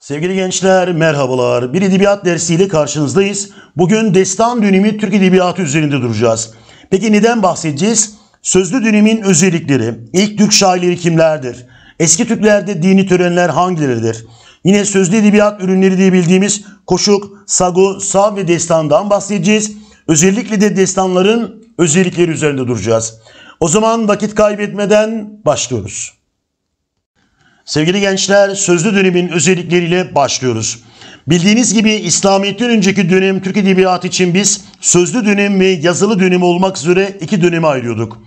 Sevgili gençler merhabalar. Bir edebiyat dersiyle karşınızdayız. Bugün destan dönemi Türk Edebiyatı üzerinde duracağız. Peki neden bahsedeceğiz? Sözlü dönemin özellikleri, ilk Türk şairleri kimlerdir? Eski Türklerde dini törenler hangileridir? Yine sözlü edebiyat ürünleri diye bildiğimiz koşuk, sagu, sav ve destandan bahsedeceğiz. Özellikle de destanların özellikleri üzerinde duracağız. O zaman vakit kaybetmeden başlıyoruz. Sevgili gençler, sözlü dönemin özellikleriyle başlıyoruz. Bildiğiniz gibi İslamiyet'ten önceki dönem Türk Edebiyatı için biz sözlü dönem ve yazılı dönem olmak üzere iki döneme ayırıyorduk.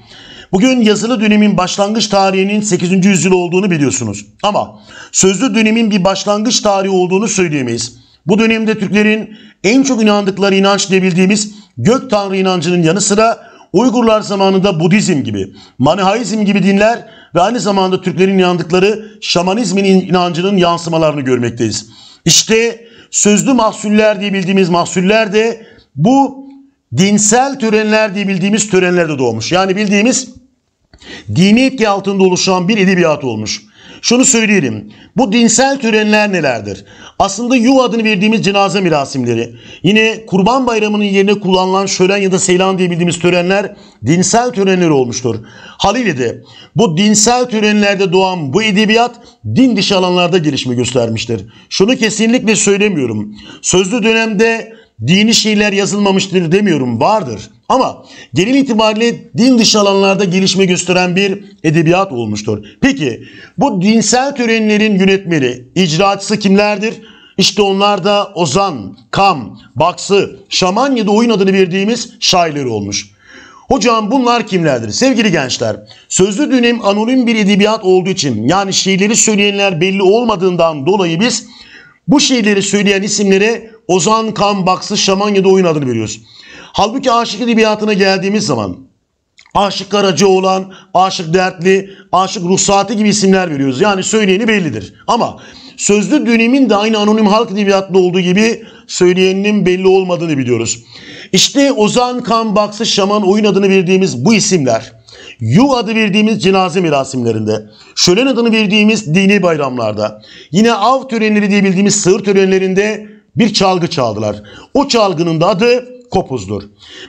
Bugün yazılı dönemin başlangıç tarihinin 8. yüzyıl olduğunu biliyorsunuz. Ama sözlü dönemin bir başlangıç tarihi olduğunu söyleyemeyiz. Bu dönemde Türklerin en çok inandıkları inanç diye bildiğimiz gök tanrı inancının yanı sıra Uygurlar zamanında Budizm gibi, Manihaizm gibi dinler ve aynı zamanda Türklerin inandıkları şamanizmin inancının yansımalarını görmekteyiz. İşte sözlü mahsuller diye bildiğimiz mahsuller de bu dinsel törenler diye bildiğimiz törenlerde doğmuş. Yani bildiğimiz dini etki altında oluşan bir edebiyat olmuş. Şunu söyleyelim. Bu dinsel törenler nelerdir? Aslında Yu adını verdiğimiz cenaze mirasimleri. Yine Kurban Bayramı'nın yerine kullanılan şölen ya da seylan diye bildiğimiz törenler dinsel törenler olmuştur. Haliyle bu dinsel törenlerde doğan bu edebiyat din dışı alanlarda gelişme göstermiştir. Şunu kesinlikle söylemiyorum. Sözlü dönemde dini şeyler yazılmamıştır demiyorum vardır. Ama genel itibariyle din dışı alanlarda gelişme gösteren bir edebiyat olmuştur. Peki bu dinsel törenlerin yönetmeni, icraatçısı kimlerdir? İşte onlar da Ozan, Kam, Baksı, Şaman ya da oyun adını verdiğimiz şairleri olmuş. Hocam bunlar kimlerdir? Sevgili gençler, sözlü dönem anonim bir edebiyat olduğu için yani şiirleri söyleyenler belli olmadığından dolayı biz bu şiirleri söyleyen isimlere Ozan, Kam, Baksı, Şaman ya da oyun adını veriyoruz. Halbuki aşık edebiyatına geldiğimiz zaman Aşık Karaca olan, Aşık Dertli, Aşık Ruhsati gibi isimler veriyoruz. Yani söyleyeni bellidir. Ama sözlü dönemin de aynı anonim halk edebiyatında olduğu gibi söyleyeninin belli olmadığını biliyoruz. İşte Ozan, Kan, Baksı, Şaman oyun adını verdiğimiz bu isimler Yu adı verdiğimiz cenaze mirasimlerinde, şölen adını verdiğimiz dini bayramlarda, yine av törenleri diye bildiğimiz sığır törenlerinde bir çalgı çaldılar. O çalgının da adı kopuzdur.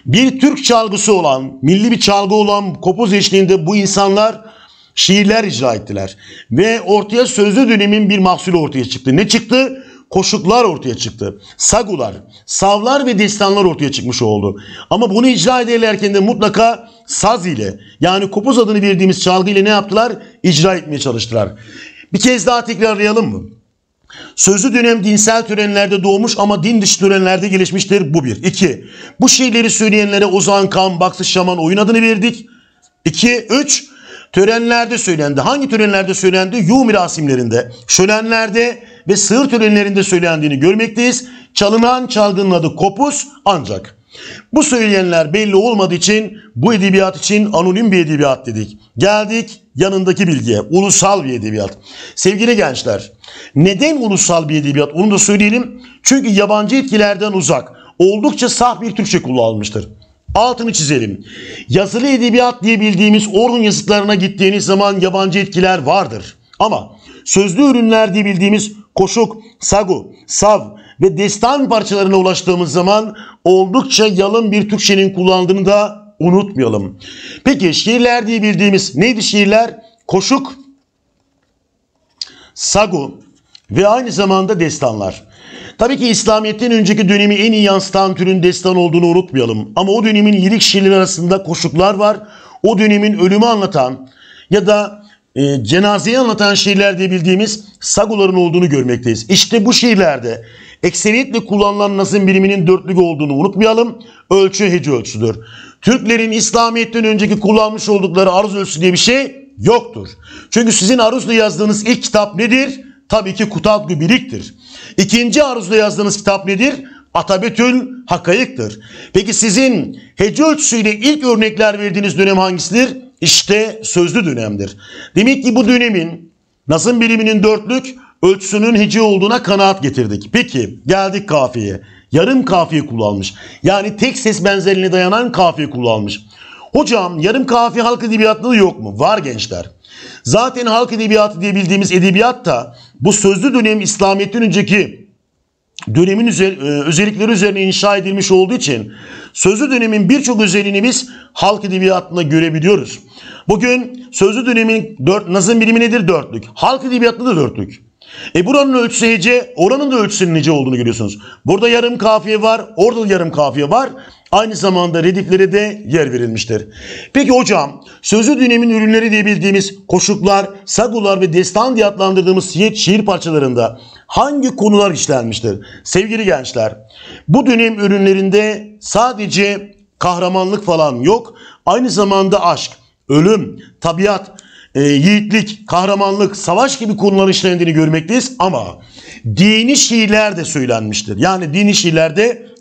Bir Türk çalgısı olan, milli bir çalgı olan kopuz eşliğinde bu insanlar şiirler icra ettiler. Ve ortaya sözlü dönemin bir mahsulü ortaya çıktı. Ne çıktı? Koşuklar ortaya çıktı. Sagular, savlar ve destanlar ortaya çıkmış oldu. Ama bunu icra ederlerken de mutlaka saz ile yani kopuz adını verdiğimiz çalgı ile ne yaptılar? İcra etmeye çalıştılar. Bir kez daha tekrarlayalım mı? Sözlü dönem dinsel törenlerde doğmuş ama din dışı törenlerde gelişmiştir. Bu bir. İki. Bu şeyleri söyleyenlere Ozan, Kan, Baksı, Şaman oyun adını verdik. İki. Üç. Törenlerde söylendi. Hangi törenlerde söylendi? Yu mirasimlerinde, şölenlerde ve sığır törenlerinde söylendiğini görmekteyiz. Çalınan çalgının adı kopuz ancak. Bu söyleyenler belli olmadığı için bu edebiyat için anonim bir edebiyat dedik. Geldik yanındaki bilgiye. Ulusal bir edebiyat. Sevgili gençler, neden ulusal bir edebiyat? Onu da söyleyelim. Çünkü yabancı etkilerden uzak, oldukça saf bir Türkçe kullanılmıştır. Altını çizelim. Yazılı edebiyat diye bildiğimiz Orhun yazıtlarına gittiğiniz zaman yabancı etkiler vardır. Ama sözlü ürünler diye bildiğimiz koşuk, sagu, sav ve destan parçalarına ulaştığımız zaman oldukça yalın bir Türkçenin kullandığını da unutmayalım. Peki şiirler diye bildiğimiz neydi şiirler? Koşuk, sagu ve aynı zamanda destanlar. Tabii ki İslamiyet'ten önceki dönemi en iyi yansıtan türün destan olduğunu unutmayalım. Ama o dönemin lirik şiirleri arasında koşuklar var. O dönemin ölümü anlatan ya da e, cenazeyi anlatan şiirler diye bildiğimiz saguların olduğunu görmekteyiz. İşte bu şiirlerde ekseriyetle kullanılan nazım biriminin dörtlük olduğunu unutmayalım. Ölçü hece ölçüdür. Türklerin İslamiyet'ten önceki kullanmış oldukları aruz ölçüsü diye bir şey yoktur. Çünkü sizin aruzla yazdığınız ilk kitap nedir? Tabii ki Kutatgü Birik'tir. İkinci aruzla yazdığınız kitap nedir? Atabetül Hakayık'tır. Peki sizin hece ölçüsüyle ilk örnekler verdiğiniz dönem hangisidir? İşte sözlü dönemdir. Demek ki bu dönemin nazım biriminin dörtlük ölçüsünün hece olduğuna kanaat getirdik. Peki geldik kafiyeye. Yarım kafiye kullanmış. Yani tek ses benzerliğine dayanan kafiye kullanmış. Hocam yarım kafiye halk edebiyatında yok mu? Var gençler. Zaten halk edebiyatı diye bildiğimiz edebiyat da bu sözlü dönem İslamiyet'ten önceki dönemin üzer, e, özellikleri üzerine inşa edilmiş olduğu için sözlü dönemin birçok özelliğini biz halk edebiyatında görebiliyoruz. Bugün sözlü dönemin dört, nazım birimi nedir? Dörtlük. Halk edebiyatında da dörtlük. E buranın ölçüsü hece, oranın da ölçüsünün hece olduğunu görüyorsunuz. Burada yarım kafiye var, orada da yarım kafiye var. Aynı zamanda rediflere de yer verilmiştir. Peki hocam, sözlü dönemin ürünleri diye bildiğimiz koşuklar, sagular ve destan diye adlandırdığımız şiir, şiir parçalarında hangi konular işlenmiştir? Sevgili gençler, bu dönem ürünlerinde sadece kahramanlık falan yok. Aynı zamanda aşk, ölüm, tabiat, e, yiğitlik, kahramanlık, savaş gibi konular işlendiğini görmekteyiz ama dini şiirler de söylenmiştir. Yani dini şiirler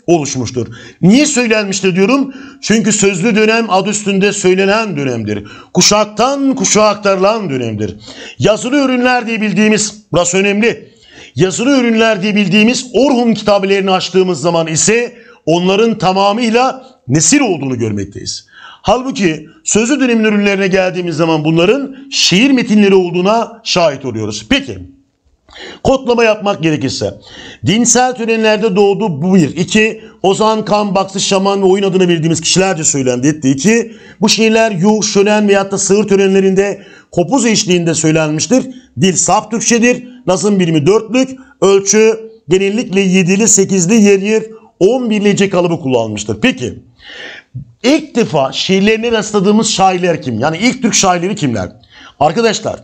oluşmuştur. Niye söylenmiştir diyorum? Çünkü sözlü dönem adı üstünde söylenen dönemdir. Kuşaktan kuşağa aktarılan dönemdir. Yazılı ürünler diye bildiğimiz, burası önemli. Yazılı ürünler diye bildiğimiz Orhun kitabelerini açtığımız zaman ise onların tamamıyla nesil olduğunu görmekteyiz. Halbuki sözlü dönemin ürünlerine geldiğimiz zaman bunların şiir metinleri olduğuna şahit oluyoruz. Peki kodlama yapmak gerekirse dinsel törenlerde doğdu bu bir. İki Ozan, Kan, Baksı, Şaman ve oyun adını bildiğimiz kişilerce söylendi etti. İki bu şiirler yuh, şölen veyahut da sığır törenlerinde kopuz eşliğinde söylenmiştir. Dil saf Türkçedir. Nazım birimi dörtlük. Ölçü genellikle yedili, sekizli, yer yer on birlice kalıbı kullanmıştır. Peki İlk defa şiirlerine rastladığımız şairler kim? Yani ilk Türk şairleri kimler? Arkadaşlar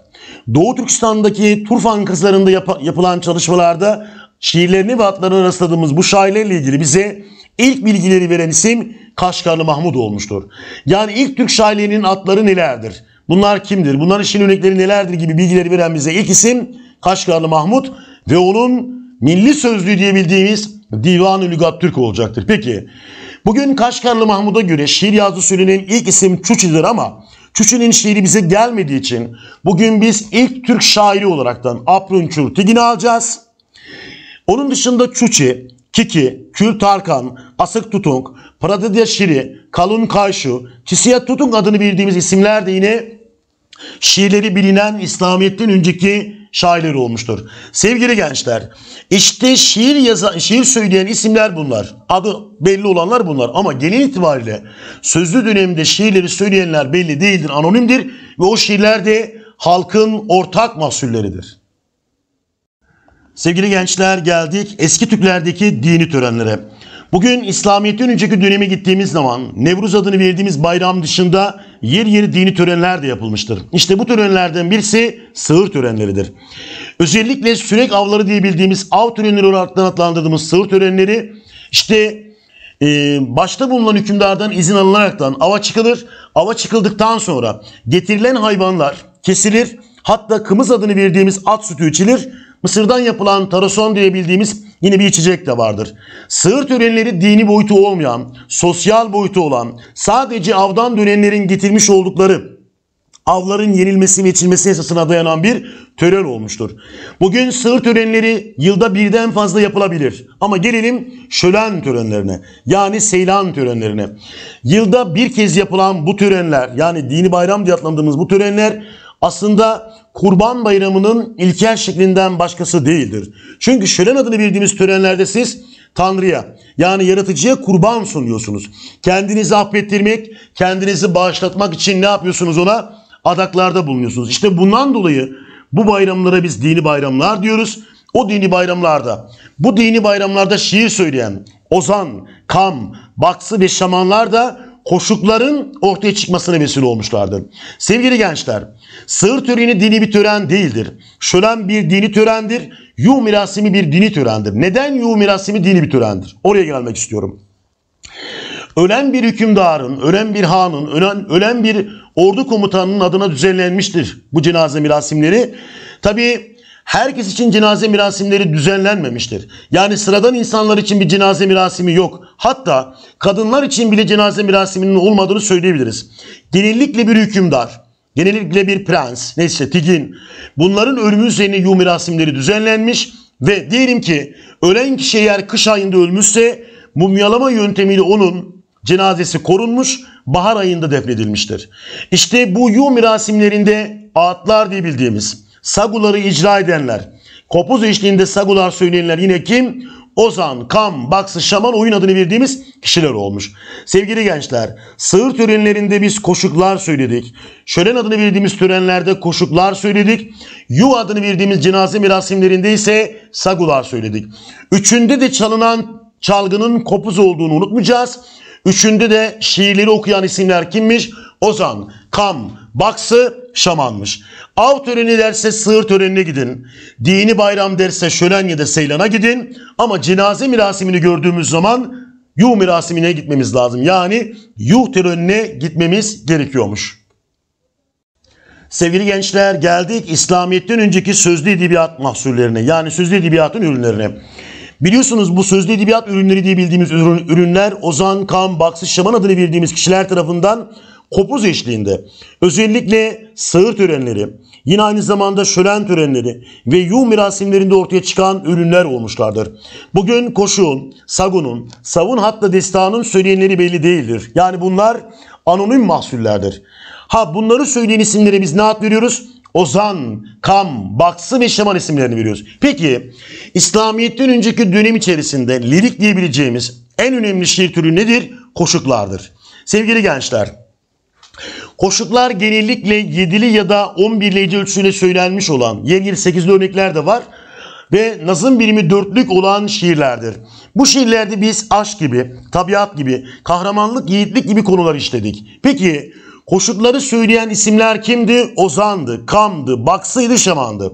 Doğu Türkistan'daki Turfan kızlarında yap- yapılan çalışmalarda şiirlerini ve adlarına rastladığımız bu şairlerle ilgili bize ilk bilgileri veren isim Kaşgarlı Mahmud olmuştur. Yani ilk Türk şairlerinin adları nelerdir? Bunlar kimdir? Bunların şiir örnekleri nelerdir gibi bilgileri veren bize ilk isim Kaşgarlı Mahmud ve onun milli sözlüğü diye bildiğimiz Divan-ı Lügat Türk olacaktır. Peki Bugün Kaşgarlı Mahmud'a göre şiir yazdığı söylenen ilk isim Çuçi'dir ama Çuçi'nin şiiri bize gelmediği için bugün biz ilk Türk şairi olaraktan Aprunçur Tigin'i alacağız. Onun dışında Çuçi, Kiki, Kül Tarkan, Asık Tutung, Pradedya Şiri, Kalun Kayşu, Çisiyat Tutung adını bildiğimiz isimler de yine şiirleri bilinen İslamiyet'ten önceki şairleri olmuştur. Sevgili gençler, işte şiir yazan, şiir söyleyen isimler bunlar. Adı belli olanlar bunlar ama genel itibariyle sözlü dönemde şiirleri söyleyenler belli değildir, anonimdir ve o şiirler de halkın ortak mahsulleridir. Sevgili gençler geldik eski Türklerdeki dini törenlere. Bugün İslamiyet'ten önceki döneme gittiğimiz zaman Nevruz adını verdiğimiz bayram dışında yer yeri dini törenler de yapılmıştır. İşte bu törenlerden birisi sığır törenleridir. Özellikle sürek avları diye bildiğimiz av törenleri olarak adlandırdığımız sığır törenleri işte e, başta bulunan hükümdardan izin alınaraktan ava çıkılır. Ava çıkıldıktan sonra getirilen hayvanlar kesilir. Hatta kımız adını verdiğimiz at sütü içilir. Mısır'dan yapılan tarason diye bildiğimiz yine bir içecek de vardır. Sığır törenleri dini boyutu olmayan, sosyal boyutu olan, sadece avdan dönenlerin getirmiş oldukları avların yenilmesi ve içilmesi esasına dayanan bir tören olmuştur. Bugün sığır törenleri yılda birden fazla yapılabilir. Ama gelelim şölen törenlerine yani seylan törenlerine. Yılda bir kez yapılan bu törenler yani dini bayram diye adlandırdığımız bu törenler aslında kurban bayramının ilkel şeklinden başkası değildir. Çünkü şölen adını bildiğimiz törenlerde siz Tanrı'ya yani yaratıcıya kurban sunuyorsunuz. Kendinizi affettirmek, kendinizi bağışlatmak için ne yapıyorsunuz ona? Adaklarda bulunuyorsunuz. İşte bundan dolayı bu bayramlara biz dini bayramlar diyoruz. O dini bayramlarda, bu dini bayramlarda şiir söyleyen Ozan, Kam, Baksı ve Şamanlar da koşukların ortaya çıkmasına vesile olmuşlardır. Sevgili gençler, sığır töreni dini bir tören değildir. Şölen bir dini törendir. Yuh mirasimi bir dini törendir. Neden yuh mirasimi dini bir törendir? Oraya gelmek istiyorum. Ölen bir hükümdarın, ölen bir hanın, ölen, ölen bir ordu komutanının adına düzenlenmiştir bu cenaze mirasimleri. Tabi herkes için cenaze mirasimleri düzenlenmemiştir. Yani sıradan insanlar için bir cenaze mirasimi yok. Hatta kadınlar için bile cenaze mirasiminin olmadığını söyleyebiliriz. Genellikle bir hükümdar, genellikle bir prens, neyse tigin bunların ölümü üzerine yuh mirasimleri düzenlenmiş ve diyelim ki ölen kişi eğer kış ayında ölmüşse mumyalama yöntemiyle onun cenazesi korunmuş, bahar ayında defnedilmiştir. İşte bu yuh mirasimlerinde ağıtlar diye bildiğimiz saguları icra edenler, Kopuz eşliğinde sagular söyleyenler yine kim? Ozan, Kam, Baksı, Şaman oyun adını verdiğimiz kişiler olmuş. Sevgili gençler, sığır törenlerinde biz koşuklar söyledik. Şölen adını verdiğimiz törenlerde koşuklar söyledik. Yu adını verdiğimiz cenaze mirasimlerinde ise sagular söyledik. Üçünde de çalınan çalgının kopuz olduğunu unutmayacağız. Üçünde de şiirleri okuyan isimler kimmiş? Ozan, Kam, Baksı, Şamanmış. Av töreni derse sığır törenine gidin. Dini bayram derse şölen ya da seylana gidin. Ama cenaze mirasimini gördüğümüz zaman yuh mirasimine gitmemiz lazım. Yani yuh törenine gitmemiz gerekiyormuş. Sevgili gençler geldik İslamiyet'ten önceki sözlü edebiyat mahsullerine yani sözlü edebiyatın ürünlerine. Biliyorsunuz bu sözlü edebiyat ürünleri diye bildiğimiz ürünler Ozan, Kan, Baksı, Şaman adını verdiğimiz kişiler tarafından kopuz eşliğinde özellikle sığır törenleri, yine aynı zamanda şölen törenleri ve yuh mirasimlerinde ortaya çıkan ürünler olmuşlardır. Bugün koşun, sagunun, savun hatta destanın söyleyenleri belli değildir. Yani bunlar anonim mahsullerdir. Ha bunları söyleyen isimlere biz ne ad veriyoruz? Ozan, Kam, Baksı ve Şaman isimlerini veriyoruz. Peki İslamiyet'ten önceki dönem içerisinde lirik diyebileceğimiz en önemli şiir türü nedir? Koşuklardır. Sevgili gençler, koşuklar genellikle 7'li ya da 11'li ölçüsüyle söylenmiş olan, yer yer 8'li örnekler de var ve nazım birimi dörtlük olan şiirlerdir. Bu şiirlerde biz aşk gibi, tabiat gibi, kahramanlık, yiğitlik gibi konular işledik. Peki Koşukları söyleyen isimler kimdi? Ozan'dı, Kam'dı, Baksı'ydı, Şaman'dı.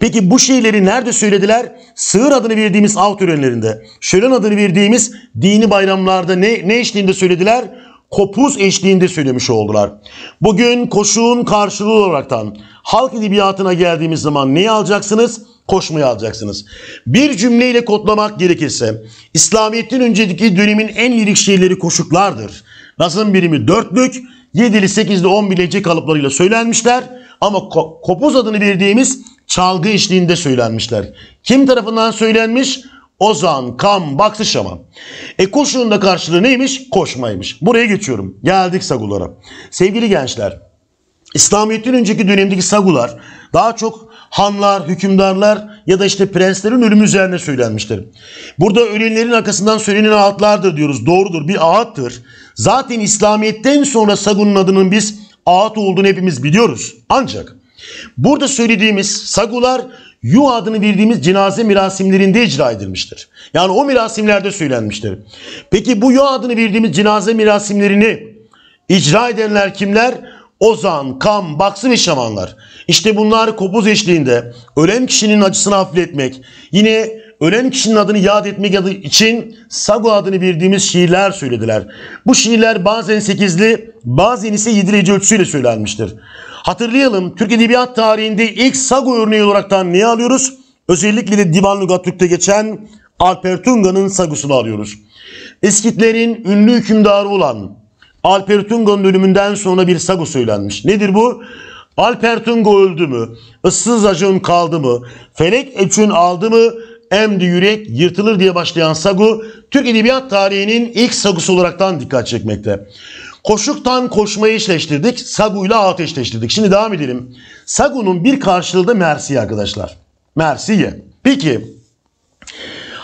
Peki bu şeyleri nerede söylediler? Sığır adını verdiğimiz av törenlerinde. Şölen adını verdiğimiz dini bayramlarda ne, ne eşliğinde söylediler? Kopuz eşliğinde söylemiş oldular. Bugün koşuğun karşılığı olaraktan halk edebiyatına geldiğimiz zaman neyi alacaksınız? Koşmayı alacaksınız. Bir cümleyle kodlamak gerekirse İslamiyet'in önceki dönemin en lirik şeyleri koşuklardır. Nazım birimi dörtlük, 7'li, 8'li, 11'li kalıplarıyla söylenmişler. Ama kopuz adını verdiğimiz çalgı eşliğinde söylenmişler. Kim tarafından söylenmiş? Ozan, Kam, Baksı Şaman. E koşunun da karşılığı neymiş? Koşmaymış. Buraya geçiyorum. Geldik sagulara. Sevgili gençler, İslamiyet'in önceki dönemdeki sagular daha çok hanlar, hükümdarlar ya da işte prenslerin ölümü üzerine söylenmiştir. Burada ölenlerin arkasından söylenen ağıtlardır diyoruz. Doğrudur bir ağıttır. Zaten İslamiyet'ten sonra Sagun'un adının biz ağıt olduğunu hepimiz biliyoruz. Ancak burada söylediğimiz sagular Yu adını verdiğimiz cenaze mirasimlerinde icra edilmiştir. Yani o mirasimlerde söylenmiştir. Peki bu Yu adını verdiğimiz cenaze mirasimlerini icra edenler kimler? Ozan, Kam, Baksı ve Şamanlar. İşte bunlar kopuz eşliğinde ölen kişinin acısını hafifletmek, yine ölen kişinin adını yad etmek için Sagu adını verdiğimiz şiirler söylediler. Bu şiirler bazen sekizli, bazen ise yedileci ölçüsüyle söylenmiştir. Hatırlayalım Türk Edebiyat tarihinde ilk Sagu örneği olaraktan neyi alıyoruz? Özellikle de Divan Lugat Türk'te geçen Alper Tunga'nın Sagu'sunu alıyoruz. Eskitlerin ünlü hükümdarı olan Alper Tunga'nın ölümünden sonra bir sagu söylenmiş. Nedir bu? Alper Tunga öldü mü? Issız acın kaldı mı? Felek üçün aldı mı? Emdi yürek yırtılır diye başlayan sagu Türk Edebiyat tarihinin ilk sagusu olaraktan dikkat çekmekte. Koşuktan koşmayı eşleştirdik. Saguyla ağıt eşleştirdik. Şimdi devam edelim. Sagu'nun bir karşılığı da Mersiye arkadaşlar. Mersiye. Peki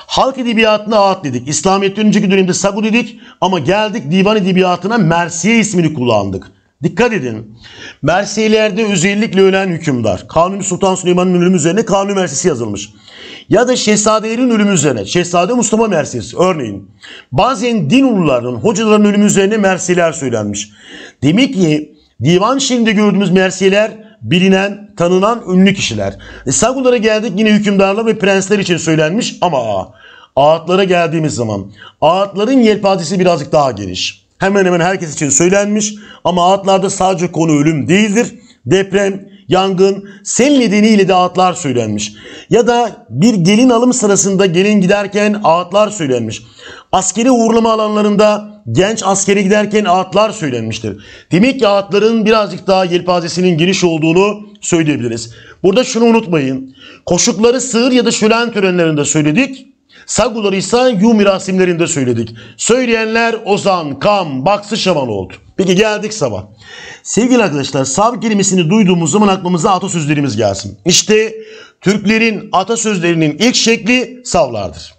Halk edebiyatına ağıt dedik. İslamiyet'ten önceki dönemde sagu dedik ama geldik divan edebiyatına Mersiye ismini kullandık. Dikkat edin. Mersiyelerde özellikle ölen hükümdar. Kanuni Sultan Süleyman'ın ölümü üzerine Kanuni Mersisi yazılmış. Ya da Şehzadelerin ölümü üzerine. Şehzade Mustafa Mersiyesi örneğin. Bazen din ulularının, hocaların ölümü üzerine Mersiyeler söylenmiş. Demek ki divan şimdi gördüğümüz Mersiyeler bilinen, tanınan ünlü kişiler. E, Sagulara geldik yine hükümdarlar ve prensler için söylenmiş ama ağıtlara geldiğimiz zaman ağıtların yelpazesi birazcık daha geniş. Hemen hemen herkes için söylenmiş ama ağıtlarda sadece konu ölüm değildir. Deprem, yangın, sel nedeniyle de ağıtlar söylenmiş. Ya da bir gelin alım sırasında gelin giderken ağıtlar söylenmiş. Askeri uğurlama alanlarında genç askere giderken ağıtlar söylenmiştir. Demek ki ağıtların birazcık daha yelpazesinin geniş olduğunu söyleyebiliriz. Burada şunu unutmayın. Koşukları sığır ya da şölen törenlerinde söyledik. Saguları ise yu mirasimlerinde söyledik. Söyleyenler Ozan, Kam, Baksı Şaman oldu. Peki geldik sabah. Sevgili arkadaşlar sav kelimesini duyduğumuz zaman aklımıza atasözlerimiz gelsin. İşte Türklerin atasözlerinin ilk şekli savlardır.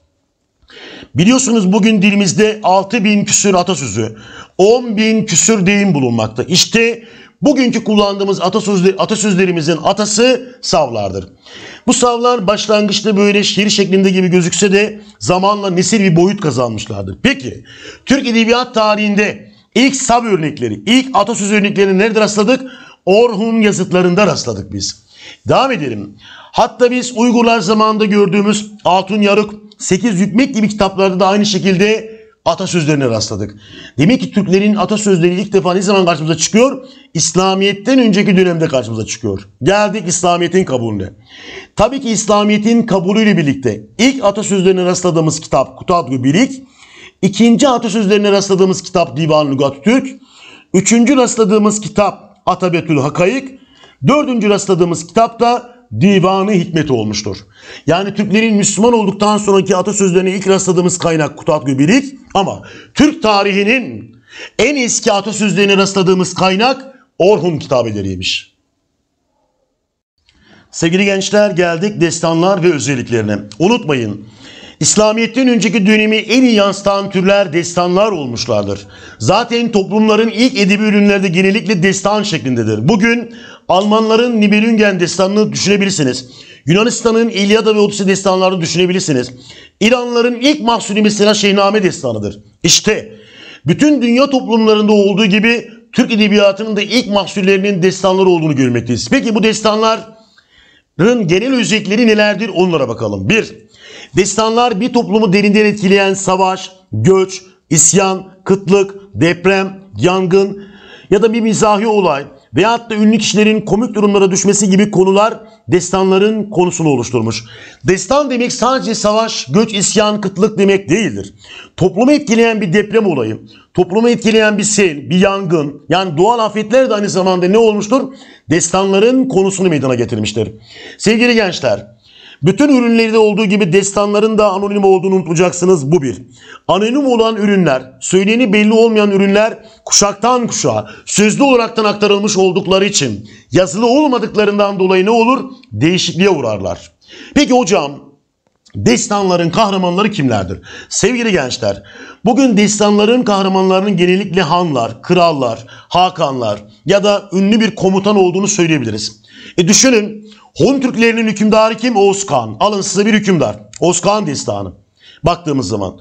Biliyorsunuz bugün dilimizde 6 bin küsür atasözü, 10 bin küsür deyim bulunmakta. İşte bugünkü kullandığımız atasözler, atasözlerimizin atası savlardır. Bu savlar başlangıçta böyle şiir şeklinde gibi gözükse de zamanla nesil bir boyut kazanmışlardır. Peki Türk Edebiyat tarihinde ilk sav örnekleri, ilk atasöz örneklerini nerede rastladık? Orhun yazıtlarında rastladık biz. Devam edelim. Hatta biz Uygurlar zamanında gördüğümüz Altun Yarık, Sekiz Hükmet gibi kitaplarda da aynı şekilde atasözlerine rastladık. Demek ki Türklerin atasözleri ilk defa ne zaman karşımıza çıkıyor? İslamiyet'ten önceki dönemde karşımıza çıkıyor. Geldik İslamiyet'in kabulüne. Tabii ki İslamiyet'in kabulüyle birlikte ilk atasözlerine rastladığımız kitap Kutatgü Birik, ikinci atasözlerine rastladığımız kitap Divan Lügat Türk, üçüncü rastladığımız kitap Atabetül Hakayık, dördüncü rastladığımız kitap da Divanı Hikmet olmuştur. Yani Türklerin Müslüman olduktan sonraki atasözlerine ilk rastladığımız kaynak Kutat Gübirik ama Türk tarihinin en eski atasözlerine rastladığımız kaynak Orhun kitabeleriymiş. Sevgili gençler geldik destanlar ve özelliklerine. Unutmayın İslamiyet'ten önceki dönemi en iyi yansıtan türler destanlar olmuşlardır. Zaten toplumların ilk edebi ürünlerde genellikle destan şeklindedir. Bugün Almanların Nibelungen destanını düşünebilirsiniz. Yunanistan'ın İlyada ve Odise destanlarını düşünebilirsiniz. İranlıların ilk mahsulü mesela Şeyhname destanıdır. İşte bütün dünya toplumlarında olduğu gibi Türk edebiyatının da ilk mahsullerinin destanları olduğunu görmekteyiz. Peki bu destanların genel özellikleri nelerdir onlara bakalım. 1. Destanlar bir toplumu derinden etkileyen savaş, göç, isyan, kıtlık, deprem, yangın ya da bir mizahi olay veyahut da ünlü kişilerin komik durumlara düşmesi gibi konular destanların konusunu oluşturmuş. Destan demek sadece savaş, göç, isyan, kıtlık demek değildir. Toplumu etkileyen bir deprem olayı, toplumu etkileyen bir sel, bir yangın yani doğal afetler de aynı zamanda ne olmuştur? Destanların konusunu meydana getirmiştir. Sevgili gençler, bütün ürünlerde olduğu gibi destanların da anonim olduğunu unutmayacaksınız. Bu bir. Anonim olan ürünler, söyleyeni belli olmayan ürünler kuşaktan kuşağa sözlü olaraktan aktarılmış oldukları için yazılı olmadıklarından dolayı ne olur? Değişikliğe uğrarlar. Peki hocam Destanların kahramanları kimlerdir? Sevgili gençler, bugün destanların kahramanlarının genellikle hanlar, krallar, hakanlar ya da ünlü bir komutan olduğunu söyleyebiliriz. E düşünün Hun Türklerinin hükümdarı kim? Oğuz Kağan. Alın size bir hükümdar. Oğuz Kağan destanı. Baktığımız zaman.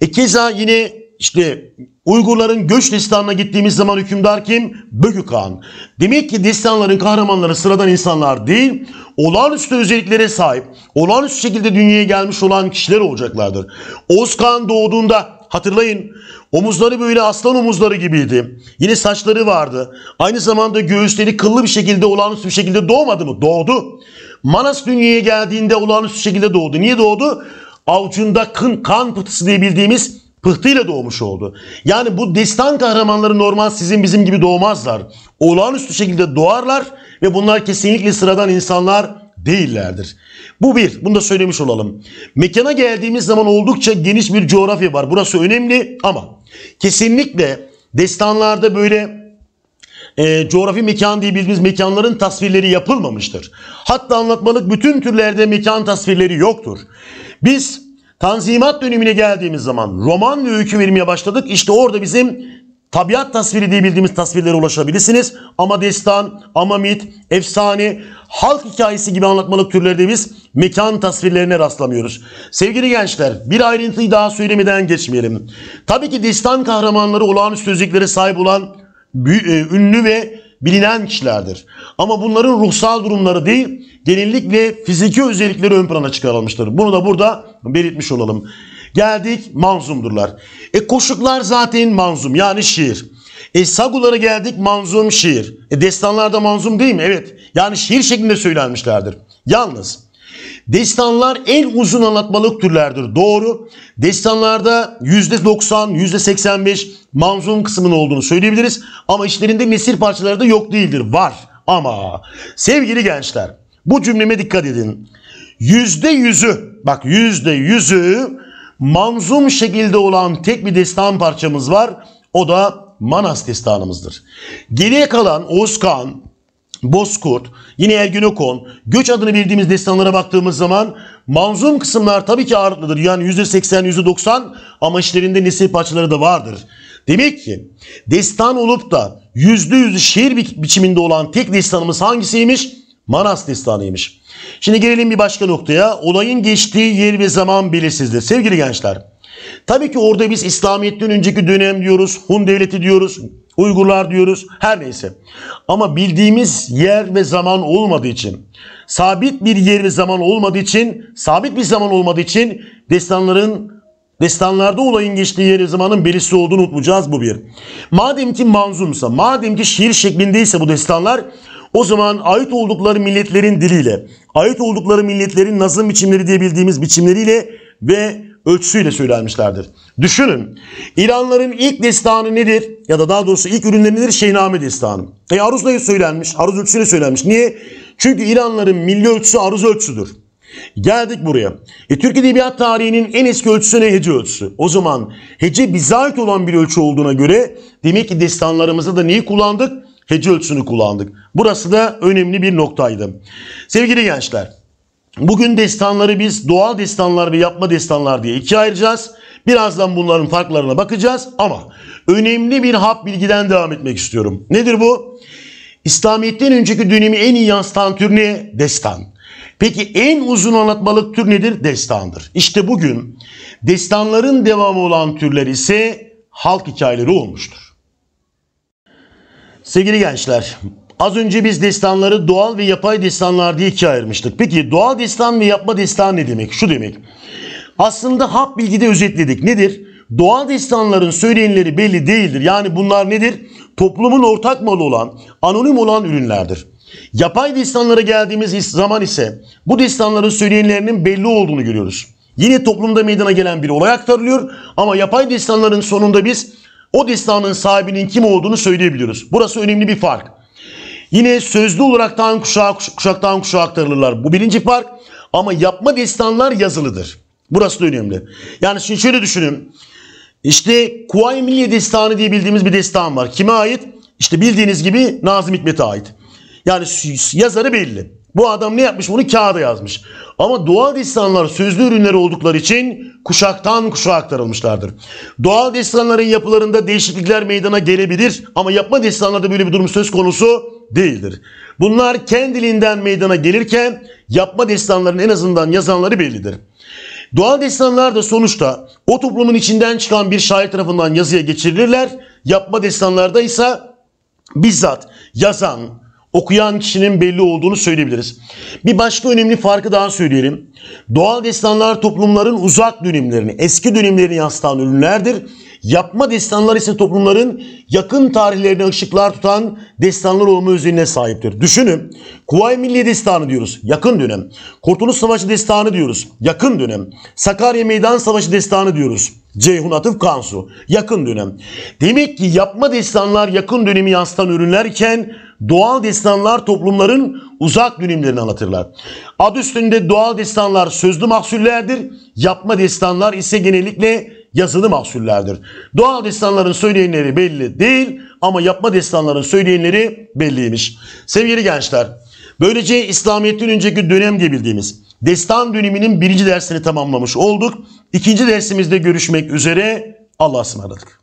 E keza yine işte Uygurların göç destanına gittiğimiz zaman hükümdar kim? Bökü Kağan. Demek ki destanların kahramanları sıradan insanlar değil, olağanüstü özelliklere sahip, olağanüstü şekilde dünyaya gelmiş olan kişiler olacaklardır. Oğuz Kağan doğduğunda hatırlayın omuzları böyle aslan omuzları gibiydi. Yine saçları vardı. Aynı zamanda göğüsleri kıllı bir şekilde olağanüstü bir şekilde doğmadı mı? Doğdu. Manas dünyaya geldiğinde olağanüstü şekilde doğdu. Niye doğdu? Avucunda kan, kan pıhtısı diye bildiğimiz pıhtıyla doğmuş oldu. Yani bu destan kahramanları normal sizin bizim gibi doğmazlar. Olağanüstü şekilde doğarlar ve bunlar kesinlikle sıradan insanlar değillerdir. Bu bir. Bunu da söylemiş olalım. Mekana geldiğimiz zaman oldukça geniş bir coğrafya var. Burası önemli ama kesinlikle destanlarda böyle e, coğrafi mekan diye bildiğimiz mekanların tasvirleri yapılmamıştır. Hatta anlatmalık bütün türlerde mekan tasvirleri yoktur. Biz Tanzimat dönemine geldiğimiz zaman roman ve öykü vermeye başladık. İşte orada bizim tabiat tasviri diye bildiğimiz tasvirlere ulaşabilirsiniz. Ama destan, ama mit, efsane, halk hikayesi gibi anlatmalık türlerde biz mekan tasvirlerine rastlamıyoruz. Sevgili gençler bir ayrıntıyı daha söylemeden geçmeyelim. Tabii ki destan kahramanları olağanüstü özelliklere sahip olan e, ünlü ve bilinen kişilerdir. Ama bunların ruhsal durumları değil, genellikle fiziki özellikleri ön plana çıkarılmıştır. Bunu da burada belirtmiş olalım. Geldik manzumdurlar. E koşuklar zaten manzum yani şiir. E sagulara geldik manzum şiir. E destanlarda manzum değil mi? Evet. Yani şiir şeklinde söylenmişlerdir. Yalnız destanlar en uzun anlatmalık türlerdir. Doğru. Destanlarda %90, %85 manzum kısmının olduğunu söyleyebiliriz. Ama işlerinde mesir parçaları da yok değildir. Var. Ama sevgili gençler bu cümleme dikkat edin. Yüzde yüzü bak yüzde yüzü manzum şekilde olan tek bir destan parçamız var. O da Manas destanımızdır. Geriye kalan Oğuz Kağan, Bozkurt, yine Ergenekon, Göç adını bildiğimiz destanlara baktığımız zaman manzum kısımlar tabii ki ağırlıklıdır. Yani %80, %90 ama işlerinde nesil parçaları da vardır. Demek ki destan olup da %100 şiir bi- biçiminde olan tek destanımız hangisiymiş? Manas destanıymış. Şimdi gelelim bir başka noktaya. Olayın geçtiği yer ve zaman belirsizdir. Sevgili gençler. Tabii ki orada biz İslamiyet'ten önceki dönem diyoruz, Hun devleti diyoruz, Uygurlar diyoruz, her neyse. Ama bildiğimiz yer ve zaman olmadığı için, sabit bir yer ve zaman olmadığı için, sabit bir zaman olmadığı için destanların Destanlarda olayın geçtiği yer ve zamanın belirsiz olduğunu unutmayacağız bu bir. Madem ki manzumsa, madem ki şiir şeklindeyse bu destanlar o zaman ait oldukları milletlerin diliyle, ait oldukları milletlerin nazım biçimleri diye bildiğimiz biçimleriyle ve ölçüsüyle söylenmişlerdir. Düşünün İranların ilk destanı nedir? Ya da daha doğrusu ilk ürünleri nedir? Şeyname destanı. E aruzla söylenmiş, aruz ölçüsüyle söylenmiş. Niye? Çünkü İranların milli ölçüsü aruz ölçüsüdür. Geldik buraya. E, Türk Edebiyat tarihinin en eski ölçüsü ne? Hece ölçüsü. O zaman hece bize ait olan bir ölçü olduğuna göre demek ki destanlarımızda da neyi kullandık? Hece ölçüsünü kullandık. Burası da önemli bir noktaydı. Sevgili gençler, bugün destanları biz doğal destanlar ve yapma destanlar diye ikiye ayıracağız. Birazdan bunların farklarına bakacağız ama önemli bir hap bilgiden devam etmek istiyorum. Nedir bu? İslamiyet'ten önceki dönemi en iyi yansıtan tür ne? Destan. Peki en uzun anlatmalık tür nedir? Destandır. İşte bugün destanların devamı olan türler ise halk hikayeleri olmuştur. Sevgili gençler, az önce biz destanları doğal ve yapay destanlar diye ikiye ayırmıştık. Peki doğal destan ve yapma destan ne demek? Şu demek. Aslında hap bilgide özetledik. Nedir? Doğal destanların söyleyenleri belli değildir. Yani bunlar nedir? Toplumun ortak malı olan, anonim olan ürünlerdir. Yapay destanlara geldiğimiz zaman ise bu destanların söyleyenlerinin belli olduğunu görüyoruz. Yine toplumda meydana gelen bir olay aktarılıyor ama yapay destanların sonunda biz o destanın sahibinin kim olduğunu söyleyebiliyoruz. Burası önemli bir fark. Yine sözlü olaraktan kuşağa, kuşaktan kuşağa aktarılırlar. Bu birinci fark ama yapma destanlar yazılıdır. Burası da önemli. Yani şimdi şöyle düşünün. İşte Kuvayi Milliye Destanı diye bildiğimiz bir destan var. Kime ait? İşte bildiğiniz gibi Nazım Hikmet'e ait. Yani yazarı belli. Bu adam ne yapmış? Bunu kağıda yazmış. Ama doğal destanlar sözlü ürünleri oldukları için kuşaktan kuşağa aktarılmışlardır. Doğal destanların yapılarında değişiklikler meydana gelebilir ama yapma destanlarda böyle bir durum söz konusu değildir. Bunlar kendiliğinden meydana gelirken yapma destanların en azından yazanları bellidir. Doğal destanlar da sonuçta o toplumun içinden çıkan bir şair tarafından yazıya geçirilirler. Yapma destanlarda ise bizzat yazan, okuyan kişinin belli olduğunu söyleyebiliriz. Bir başka önemli farkı daha söyleyelim. Doğal destanlar toplumların uzak dönemlerini, eski dönemlerini yansıtan ürünlerdir. Yapma destanlar ise toplumların yakın tarihlerine ışıklar tutan destanlar olma özelliğine sahiptir. Düşünün. Kuvayi Milliye Destanı diyoruz. Yakın dönem. Kurtuluş Savaşı Destanı diyoruz. Yakın dönem. Sakarya Meydan Savaşı Destanı diyoruz. Ceyhun Atıf Kansu. Yakın dönem. Demek ki yapma destanlar yakın dönemi yansıtan ürünlerken doğal destanlar toplumların uzak dönemlerini anlatırlar. Adı üstünde doğal destanlar sözlü mahsullerdir. Yapma destanlar ise genellikle yazılı mahsullerdir. Doğal destanların söyleyenleri belli değil ama yapma destanların söyleyenleri belliymiş. Sevgili gençler, böylece İslamiyet'ten önceki dönem diye bildiğimiz destan döneminin birinci dersini tamamlamış olduk. İkinci dersimizde görüşmek üzere. Allah'a ısmarladık.